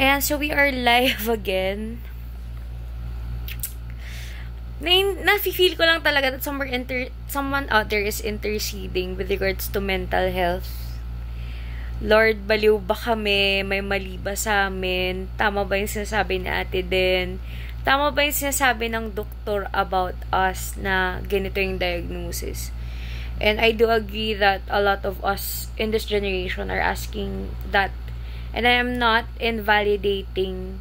Ayan, so we are live again. Na, nafe-feel ko lang talaga that somewhere inter, someone out there is interceding with regards to mental health. Lord, baliw ba kami? May mali ba sa amin? Tama ba yung sinasabi ni ate din? Tama ba yung sinasabi ng doktor about us na ganito yung diagnosis? And I do agree that a lot of us in this generation are asking that. And I am not invalidating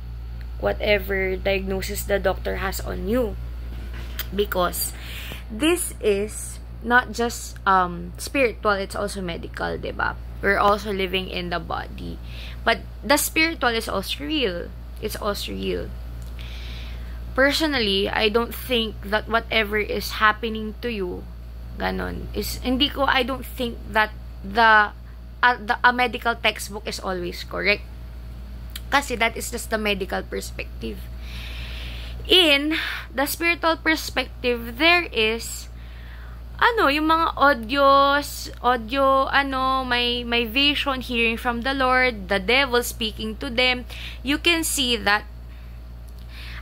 whatever diagnosis the doctor has on you. Because this is not just um, spiritual, it's also medical, diba? we're also living in the body. But the spiritual is also real. It's also real. Personally, I don't think that whatever is happening to you, ganon, is, hindi ko, I don't think that the, uh, the a medical textbook is always correct. Kasi that is just the medical perspective. In the spiritual perspective, there is ano, yung mga audios, audio, ano, may, may vision, hearing from the Lord, the devil speaking to them, you can see that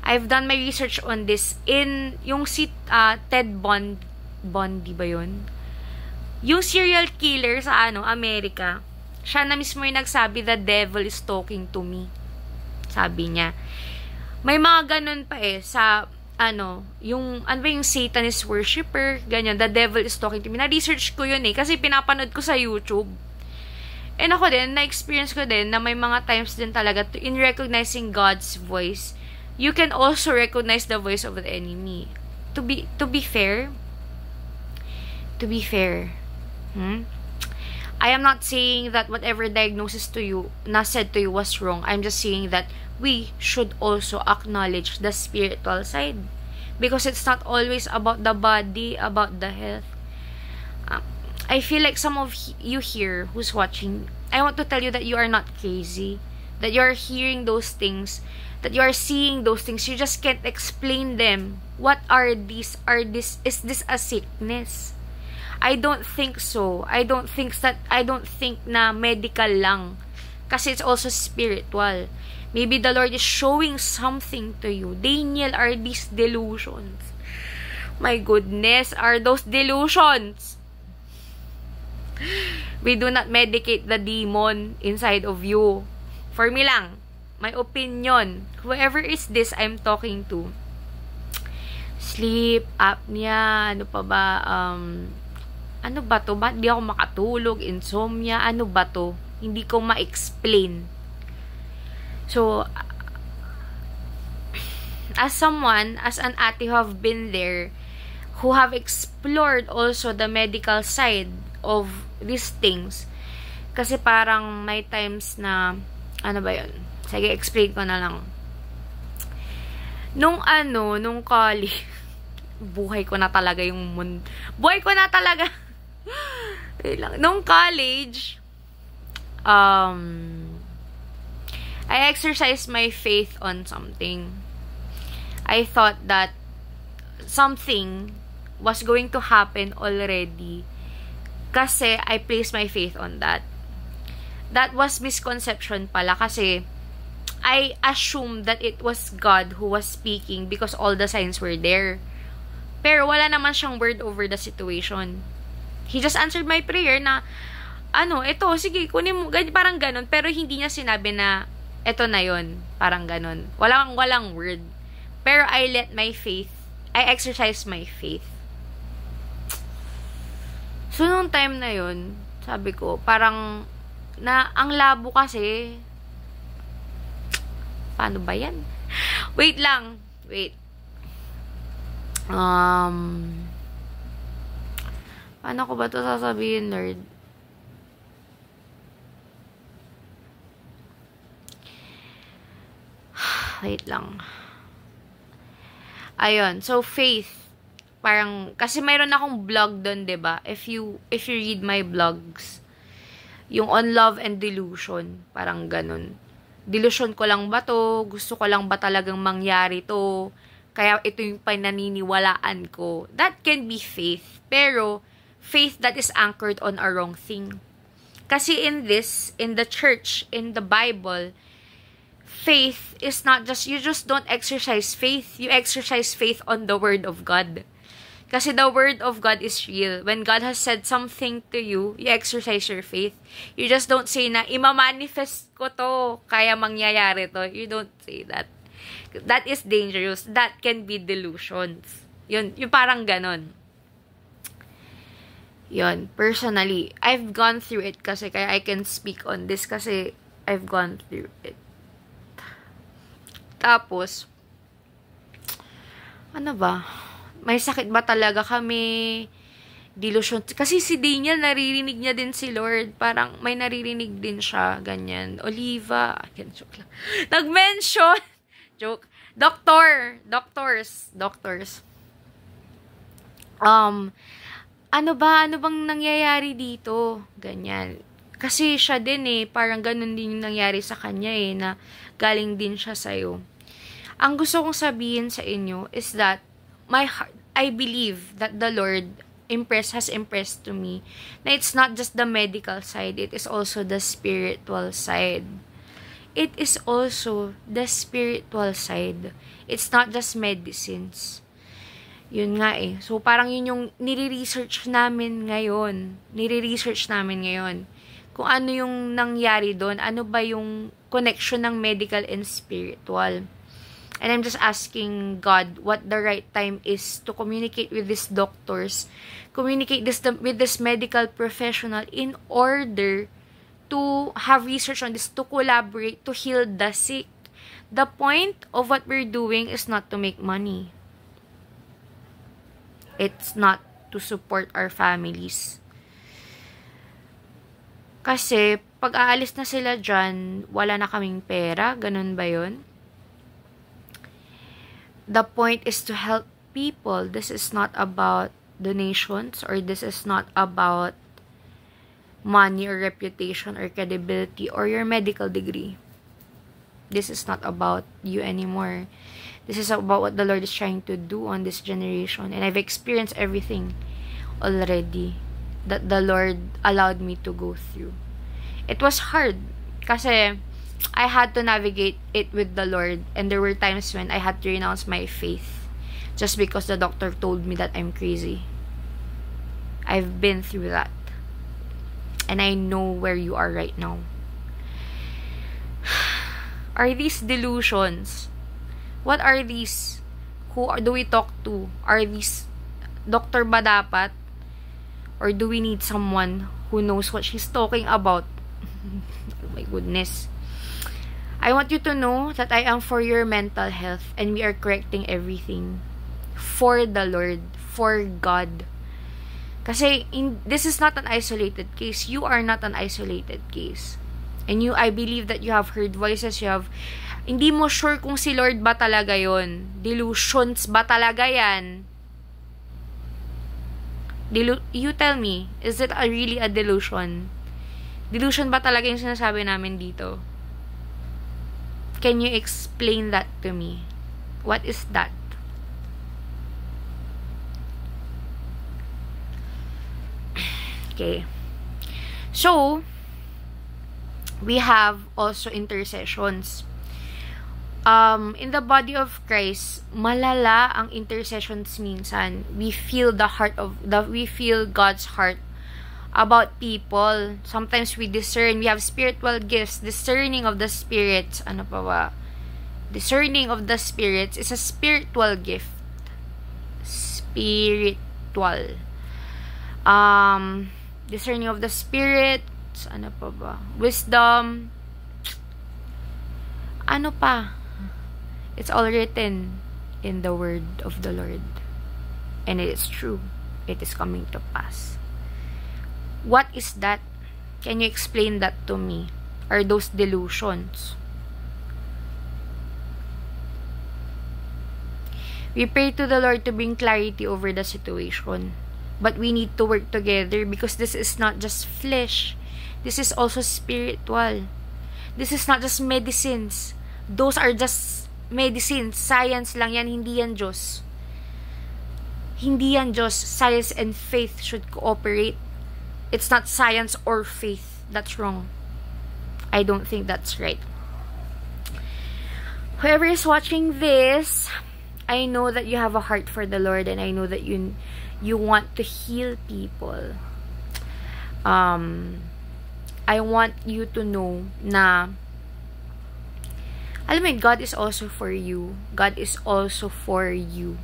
I've done my research on this in yung si uh, Ted Bond, Bundy ba yun? Yung serial killer sa ano, Amerika, siya na mismo yung nagsabi, the devil is talking to me. Sabi niya. May mga ganun pa eh, sa ano, yung, ano ba yung Satanist worshipper, ganyan, the devil is talking to me. Na-research ko yun eh, kasi pinapanood ko sa YouTube. And ako din, na-experience ko din na may mga times din talaga to, in recognizing God's voice, you can also recognize the voice of the enemy. To be, to be fair, to be fair, hmm? I am not saying that whatever diagnosis to you, na said to you was wrong. I'm just saying that we should also acknowledge the spiritual side. Because it's not always about the body, about the health. Um, I feel like some of you here who's watching, I want to tell you that you are not crazy. That you are hearing those things. That you are seeing those things. You just can't explain them. What are these? Are this? Is this a sickness? I don't think so. I don't think that I don't think na medical lang. Kasi it's also spiritual. Maybe the Lord is showing something to you. Daniel, are these delusions? My goodness, are those delusions? We do not medicate the demon inside of you. For me lang, my opinion, whoever is this I'm talking to, sleep, apnea, ano pa ba, um, ano ba to? Ba't di ako makatulog? Insomnia? Ano ba to? Hindi ko ma-explain So, as someone, as an ate who have been there, who have explored also the medical side of these things, kasi parang may times na, ano ba yun? Sige, explain ko na lang. Nung ano, nung college, buhay ko na talaga yung mundo. Buhay ko na talaga. nung college, um, I exercised my faith on something. I thought that something was going to happen already kasi I placed my faith on that. That was misconception pala kasi I assumed that it was God who was speaking because all the signs were there. Pero wala naman siyang word over the situation. He just answered my prayer na, ano, ito, sige, kunin mo, parang ganun. Pero hindi niya sinabi na, eto na yon Parang ganun. Walang, walang word. Pero I let my faith, I exercise my faith. So, nung time na yon sabi ko, parang, na, ang labo kasi, paano ba yan? Wait lang. Wait. Um, paano ko ba to sasabihin, Lord? wait lang. Ayun. So, faith. Parang, kasi mayroon akong blog doon, ba diba? If you, if you read my blogs, yung on love and delusion, parang ganun. Delusion ko lang ba to? Gusto ko lang ba talagang mangyari to? Kaya ito yung pananiniwalaan ko. That can be faith. Pero, faith that is anchored on a wrong thing. Kasi in this, in the church, in the Bible, faith is not just, you just don't exercise faith. You exercise faith on the Word of God. Kasi the Word of God is real. When God has said something to you, you exercise your faith. You just don't say na, ima-manifest ko to, kaya mangyayari to. You don't say that. That is dangerous. That can be delusions. Yun, yung parang ganon. Yun, personally, I've gone through it kasi kaya I can speak on this kasi I've gone through it. Tapos, ano ba? May sakit ba talaga kami? Delusion. Kasi si Daniel, naririnig niya din si Lord. Parang may naririnig din siya. Ganyan. Oliva. Ayan, joke lang. Nag-mention. Joke. Doctor. Doctors. Doctors. Um, ano ba? Ano bang nangyayari dito? Ganyan. Kasi siya din eh, parang ganun din yung nangyari sa kanya eh, na galing din siya sa'yo. Ang gusto kong sabihin sa inyo is that my heart, I believe that the Lord impress has impressed to me na it's not just the medical side, it is also the spiritual side. It is also the spiritual side. It's not just medicines. Yun nga eh. So, parang yun yung nire-research namin ngayon. Nire-research namin ngayon kung ano yung nangyari doon, ano ba yung connection ng medical and spiritual. And I'm just asking God what the right time is to communicate with these doctors, communicate this with this medical professional in order to have research on this, to collaborate, to heal the sick. The point of what we're doing is not to make money. It's not to support our families. Kasi, pag aalis na sila dyan, wala na kaming pera. Ganun ba yun? The point is to help people. This is not about donations or this is not about money or reputation or credibility or your medical degree. This is not about you anymore. This is about what the Lord is trying to do on this generation. And I've experienced everything already that the Lord allowed me to go through. It was hard kasi I had to navigate it with the Lord and there were times when I had to renounce my faith just because the doctor told me that I'm crazy. I've been through that. And I know where you are right now. Are these delusions? What are these? Who do we talk to? Are these doctor ba dapat? Or do we need someone who knows what she's talking about? oh my goodness. I want you to know that I am for your mental health and we are correcting everything for the Lord, for God. Kasi in, this is not an isolated case. You are not an isolated case. And you, I believe that you have heard voices, you have, hindi mo sure kung si Lord ba talaga yon Delusions ba talaga yan? Delu you tell me, is it a really a delusion? Delusion ba talaga yung sinasabi namin dito? Can you explain that to me? What is that? Okay. So, we have also intercessions um, in the body of Christ, malala ang intercessions minsan. We feel the heart of, the, we feel God's heart about people. Sometimes we discern, we have spiritual gifts, discerning of the spirits. Ano pa ba? Discerning of the spirits is a spiritual gift. Spiritual. Um, discerning of the spirits. Ano pa ba? Wisdom. Ano pa? It's all written in the word of the Lord. And it is true. It is coming to pass. What is that? Can you explain that to me? Are those delusions? We pray to the Lord to bring clarity over the situation. But we need to work together because this is not just flesh. This is also spiritual. This is not just medicines. Those are just medicine, science lang yan, hindi yan Diyos. Hindi yan Diyos. Science and faith should cooperate. It's not science or faith. That's wrong. I don't think that's right. whoever is watching this, I know that you have a heart for the Lord and I know that you you want to heal people. Um, I want you to know na alam mo God is also for you. God is also for you.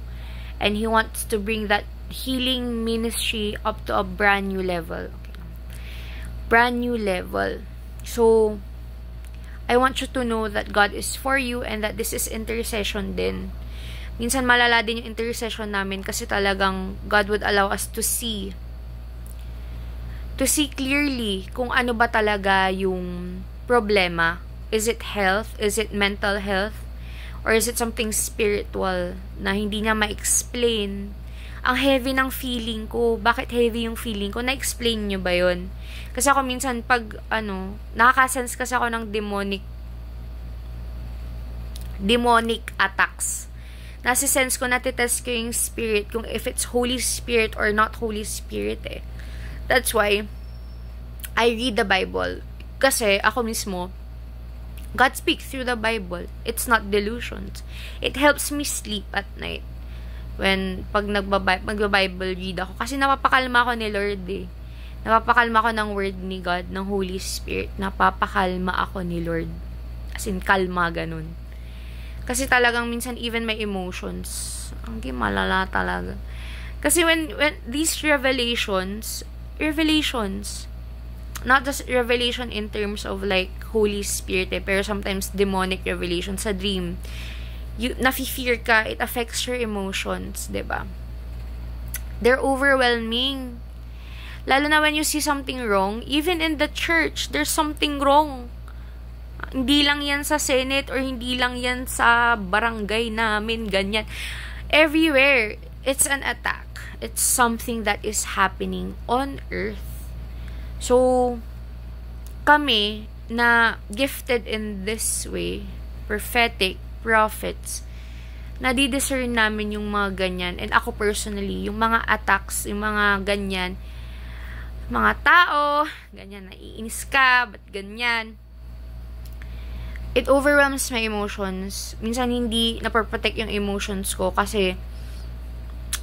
And He wants to bring that healing ministry up to a brand new level. Okay. Brand new level. So, I want you to know that God is for you and that this is intercession din. Minsan malala din yung intercession namin kasi talagang God would allow us to see to see clearly kung ano ba talaga yung problema Is it health? Is it mental health? Or is it something spiritual na hindi niya ma-explain? Ang heavy ng feeling ko. Bakit heavy yung feeling ko? Na-explain niyo ba yon? Kasi ako minsan pag, ano, nakakasense kasi ako ng demonic demonic attacks. Nasi-sense ko, natitest ko yung spirit, kung if it's Holy Spirit or not Holy Spirit eh. That's why, I read the Bible. Kasi, ako mismo, God speaks through the Bible. It's not delusions. It helps me sleep at night. When, pag magba-Bible read ako. Kasi napapakalma ako ni Lord eh. Napapakalma ako ng word ni God, ng Holy Spirit. Napapakalma ako ni Lord. As in, kalma, ganun. Kasi talagang minsan even my emotions, ang malala talaga. Kasi when, when these revelations, revelations, not just revelation in terms of like Holy Spirit eh, pero sometimes demonic revelation sa dream. You, nafi-fear ka, it affects your emotions, ba diba? They're overwhelming. Lalo na when you see something wrong, even in the church, there's something wrong. Hindi lang yan sa Senate or hindi lang yan sa barangay namin, ganyan. Everywhere, it's an attack. It's something that is happening on earth So, kami na gifted in this way, prophetic, prophets, nadidiscern namin yung mga ganyan. And ako personally, yung mga attacks, yung mga ganyan, mga tao, ganyan, naiinis ka, ba't ganyan? It overwhelms my emotions. Minsan hindi napoprotect yung emotions ko kasi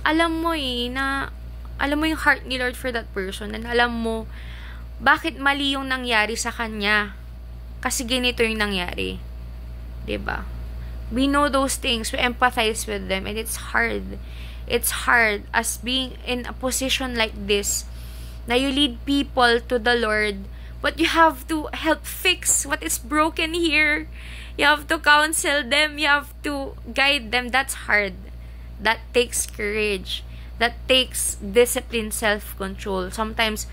alam mo eh, na alam mo yung heart ni Lord for that person and alam mo bakit mali yung nangyari sa kanya? Kasi ganito yung nangyari. ba? Diba? We know those things. We empathize with them. And it's hard. It's hard as being in a position like this na you lead people to the Lord but you have to help fix what is broken here. You have to counsel them. You have to guide them. That's hard. That takes courage. That takes discipline, self-control. Sometimes,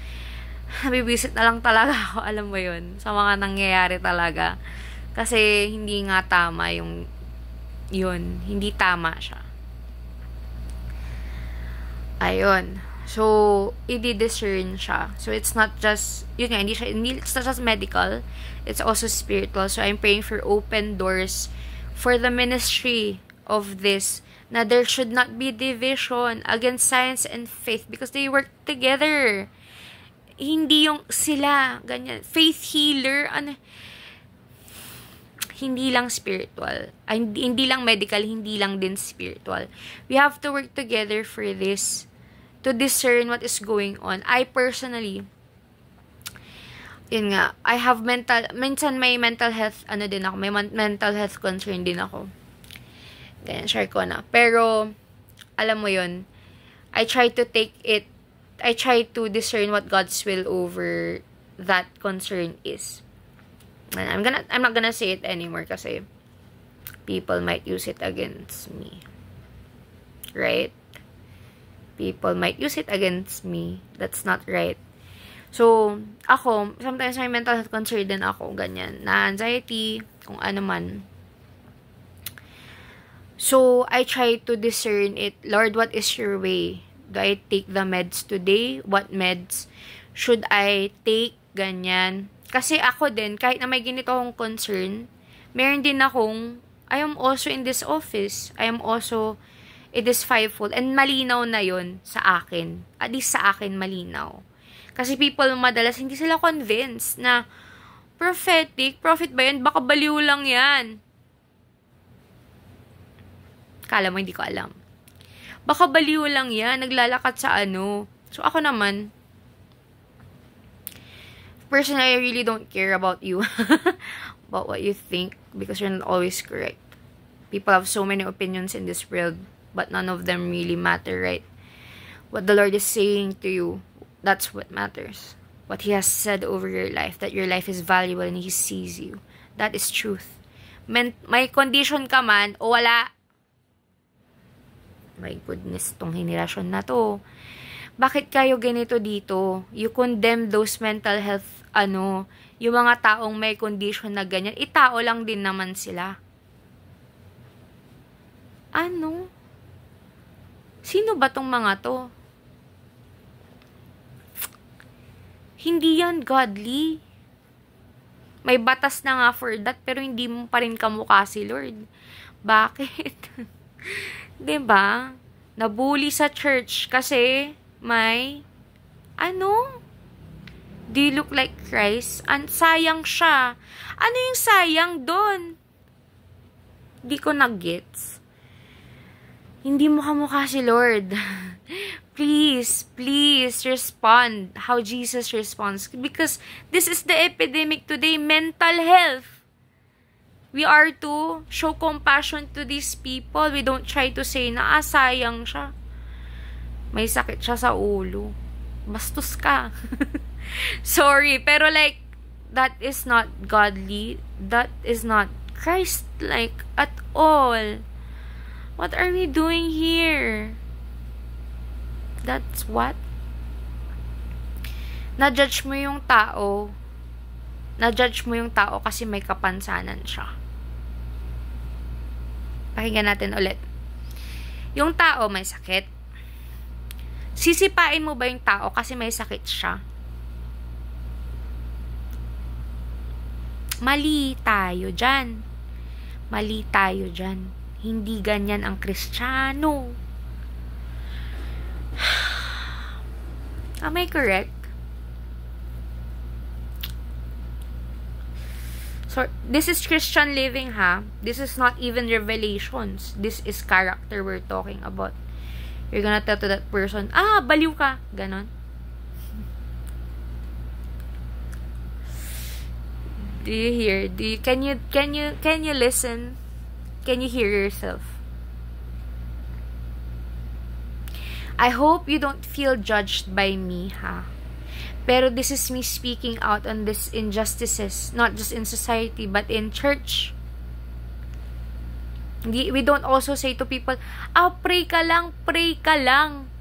nabibisit na lang talaga ako, alam mo yun, sa mga nangyayari talaga. Kasi hindi nga tama yung yun, hindi tama siya. Ayun. So, i-discern siya. So, it's not just, yun nga, hindi siya, hindi, it's not just medical, it's also spiritual. So, I'm praying for open doors for the ministry of this, na there should not be division against science and faith because they work together hindi yung sila, ganyan, faith healer, ano, hindi lang spiritual. Ay, hindi, hindi lang medical, hindi lang din spiritual. We have to work together for this to discern what is going on. I personally, yun nga, I have mental, minsan may mental health, ano din ako, may mental health concern din ako. Ganyan, share ko na. Pero, alam mo yun, I try to take it I try to discern what God's will over that concern is. And I'm gonna I'm not gonna say it anymore kasi people might use it against me. Right? People might use it against me. That's not right. So, ako, sometimes may mental health concern din ako, ganyan, na anxiety, kung ano man. So, I try to discern it. Lord, what is your way? Do I take the meds today? What meds should I take? Ganyan. Kasi ako din, kahit na may ganito akong concern, meron din akong, I am also in this office. I am also, it is fivefold. And malinaw na yon sa akin. At least sa akin, malinaw. Kasi people madalas, hindi sila convinced na prophetic, prophet ba yan? Baka baliw lang yan. Kala mo, hindi ko alam. Baka baliw lang yan, naglalakad sa ano. So, ako naman, personally, I really don't care about you. about what you think because you're not always correct. People have so many opinions in this world, but none of them really matter, right? What the Lord is saying to you, that's what matters. What He has said over your life, that your life is valuable and He sees you. That is truth. Men may condition ka man o wala. My goodness, tong henerasyon na to. Bakit kayo ganito dito? You condemn those mental health, ano, yung mga taong may condition na ganyan. Itao lang din naman sila. Ano? Sino ba tong mga to? Hindi yan godly. May batas na nga for that, pero hindi mo pa rin kamukha si Lord. Bakit? ba diba? Nabuli sa church kasi may ano? Do you look like Christ? An sayang siya. Ano yung sayang doon? Di ko nag-gets. Hindi mo kamukha si Lord. please, please respond how Jesus responds. Because this is the epidemic today, mental health. We are to show compassion to these people. We don't try to say na, ah, sayang siya. May sakit siya sa ulo. Bastos ka. Sorry, pero like, that is not godly. That is not Christ-like at all. What are we doing here? That's what? Na-judge mo yung tao. Na-judge mo yung tao kasi may kapansanan siya. Pakinggan natin ulit. Yung tao may sakit. Sisipain mo ba yung tao kasi may sakit siya? Mali tayo dyan. Mali tayo dyan. Hindi ganyan ang kristyano. Am I correct? So, this is Christian living, ha? This is not even revelations. This is character we're talking about. You're gonna tell to that person, ah, baliw ka. Ganon. Do you hear? Do you, can you, can you, can you listen? Can you hear yourself? I hope you don't feel judged by me, ha? Pero this is me speaking out on these injustices, not just in society, but in church. We don't also say to people, ah, pray ka lang, pray ka lang.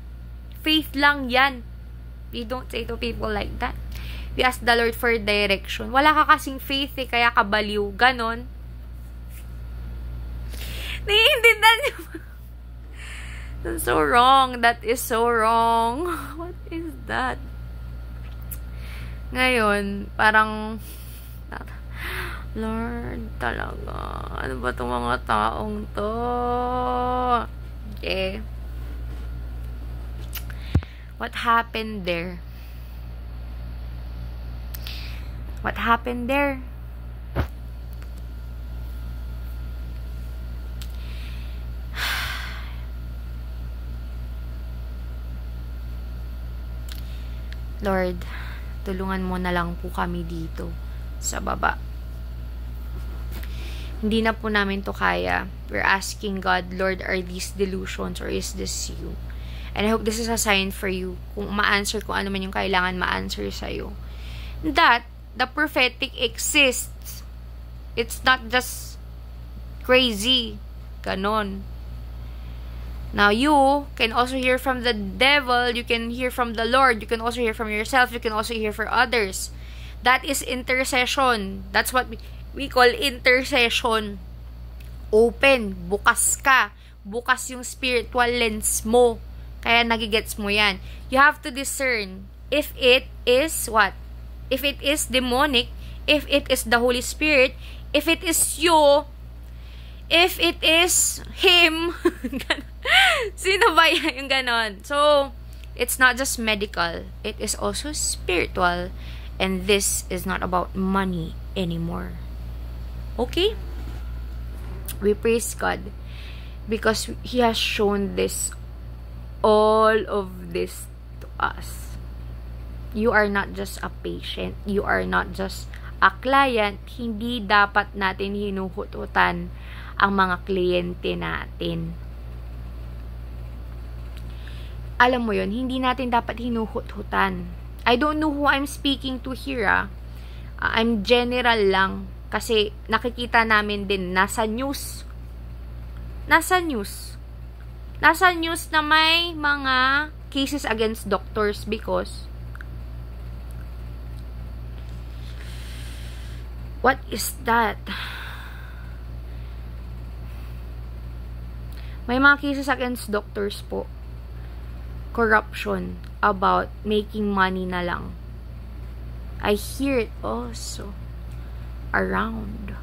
Faith lang yan. We don't say to people like that. We ask the Lord for direction. Wala ka kasing faith eh, kaya kabaliw. Ganon. Naiintindihan niyo That's so wrong. That is so wrong. What is that? Ngayon, parang Lord, talaga. Ano ba itong mga taong to? Okay. What happened there? What happened there? Lord, tulungan mo na lang po kami dito sa baba. Hindi na po namin to kaya. We're asking God, Lord, are these delusions or is this you? And I hope this is a sign for you kung ma-answer kung ano man yung kailangan ma-answer sa'yo. That the prophetic exists. It's not just crazy. Ganon. Now, you can also hear from the devil, you can hear from the Lord, you can also hear from yourself, you can also hear for others. That is intercession. That's what we, call intercession. Open, bukas ka. Bukas yung spiritual lens mo. Kaya nagigets mo yan. You have to discern if it is what? If it is demonic, if it is the Holy Spirit, if it is you, if it is him. Sino ba yung ganon? So, it's not just medical. It is also spiritual. And this is not about money anymore. Okay? We praise God. Because He has shown this, all of this to us. You are not just a patient. You are not just a client. Hindi dapat natin hinuhututan ang mga kliyente natin. Alam mo yon hindi natin dapat hinuhut-hutan. I don't know who I'm speaking to here, ah. I'm general lang. Kasi nakikita namin din, nasa news. Nasa news. Nasa news na may mga cases against doctors because What is that? May mga cases against doctors po corruption about making money na lang. I hear it also around.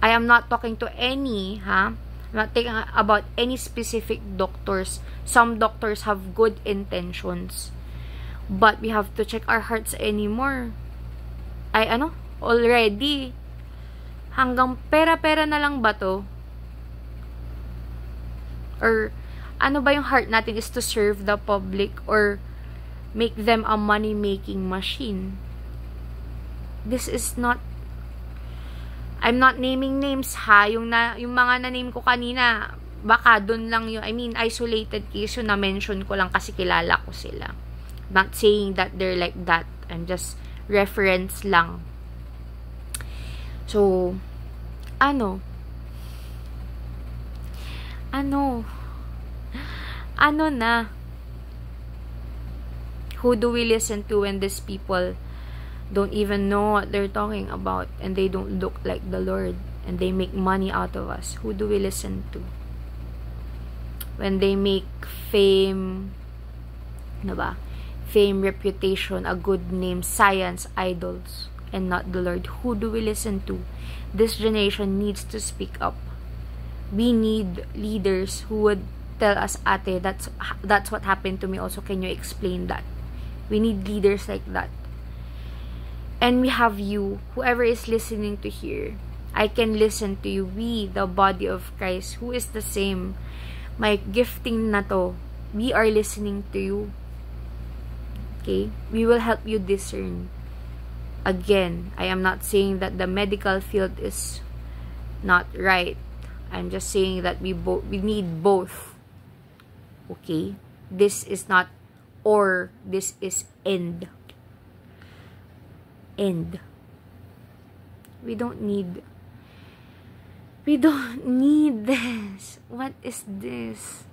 I am not talking to any, ha? I'm not talking about any specific doctors. Some doctors have good intentions. But we have to check our hearts anymore. Ay, ano? Already. Hanggang pera-pera na lang ba to? Or, ano ba yung heart natin is to serve the public or make them a money-making machine. This is not I'm not naming names ha. Yung, na, yung mga na-name ko kanina, baka doon lang yung, I mean, isolated case yung na-mention ko lang kasi kilala ko sila. Not saying that they're like that. I'm just reference lang. So, ano? Ano? ano na? Who do we listen to when these people don't even know what they're talking about and they don't look like the Lord and they make money out of us? Who do we listen to? When they make fame, ano ba? Fame, reputation, a good name, science, idols, and not the Lord. Who do we listen to? This generation needs to speak up. We need leaders who would tell us, ate, that's, that's what happened to me also. Can you explain that? We need leaders like that. And we have you, whoever is listening to here. I can listen to you. We, the body of Christ, who is the same. My gifting na to. We are listening to you. Okay? We will help you discern. Again, I am not saying that the medical field is not right. I'm just saying that we both we need both Okay? This is not or, this is end. End. We don't need we don't need this. What is this?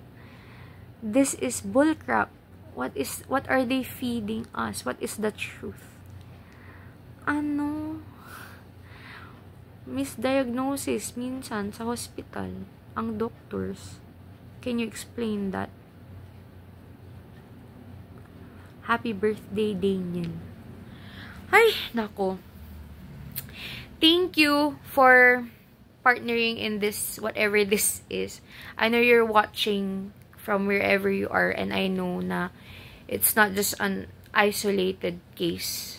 This is bullcrap. What is what are they feeding us? What is the truth? Ano? Misdiagnosis minsan sa hospital ang doctors. Can you explain that? Happy birthday, Daniel. Ay, nako. Thank you for partnering in this, whatever this is. I know you're watching from wherever you are and I know na it's not just an isolated case.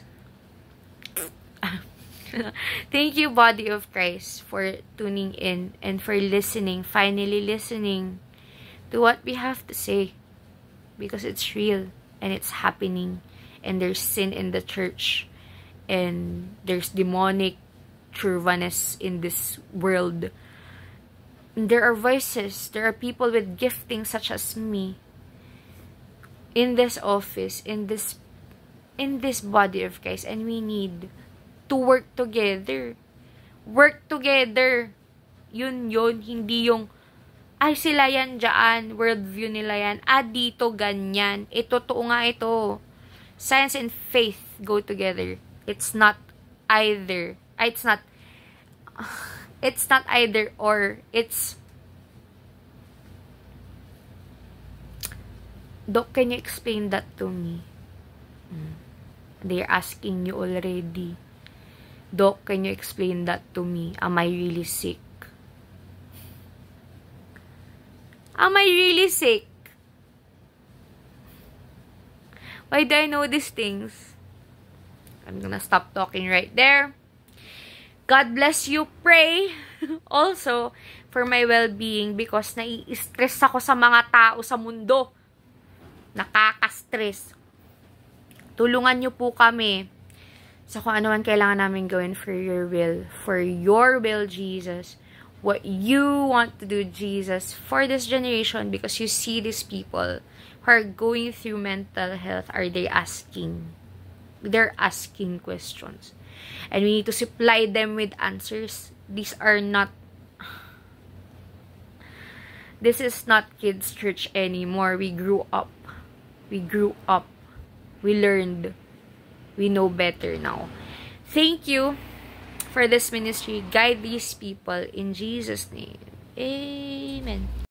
Thank you, Body of Christ, for tuning in and for listening, finally listening to what we have to say. Because it's real and it's happening and there's sin in the church and there's demonic truvaness in this world. There are voices there are people with gifting such as me in this office in this in this body of Christ and we need to work together work together yun yun hindi yung ay sila yan dyan, worldview nila yan, ah dito ganyan, ito eh, totoo nga ito. Science and faith go together. It's not either, ah, it's not, it's not either or, it's, Doc, can you explain that to me? Hmm. They're asking you already. Doc, can you explain that to me? Am I really sick? Am I really sick? Why do I know these things? I'm gonna stop talking right there. God bless you. Pray also for my well-being because nai-stress ako sa mga tao sa mundo. Nakaka-stress. Tulungan niyo po kami sa kung ano man kailangan namin gawin for your will. For your will, Jesus. What you want to do, Jesus, for this generation because you see these people who are going through mental health. Are they asking? They're asking questions and we need to supply them with answers. These are not this is not kids church anymore. We grew up. We grew up. We learned. We know better now. Thank you for this ministry. Guide these people in Jesus' name. Amen.